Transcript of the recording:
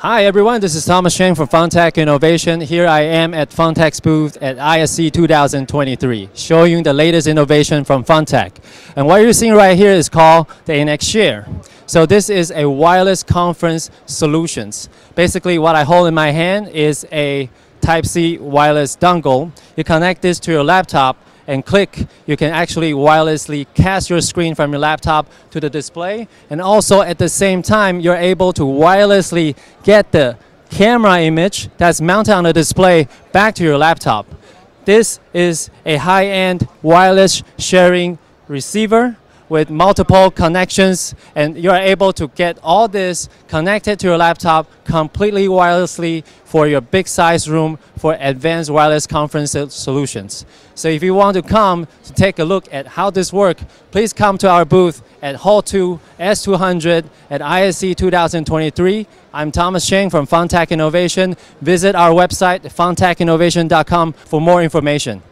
Hi everyone, this is Thomas Cheng from Funtech Innovation. Here I am at Funtech's booth at ISE 2023, showing the latest innovation from Funtech. And what you're seeing right here is called the Innex Share. So this is a wireless conference solutions. Basically what I hold in my hand is a Type-C wireless dongle. You connect this to your laptop and click, you can actually wirelessly cast your screen from your laptop to the display. And also at the same time, you're able to wirelessly get the camera image that's mounted on the display back to your laptop. This is a high-end wireless sharing receiver with multiple connections and you're able to get all this connected to your laptop completely wirelessly for your big size room for advanced wireless conference solutions. So if you want to come to take a look at how this works, please come to our booth at Hall 2 S200 at ISE 2023. I'm Thomas Cheng from Funtech Innovation. Visit our website funtechinnovation.com for more information.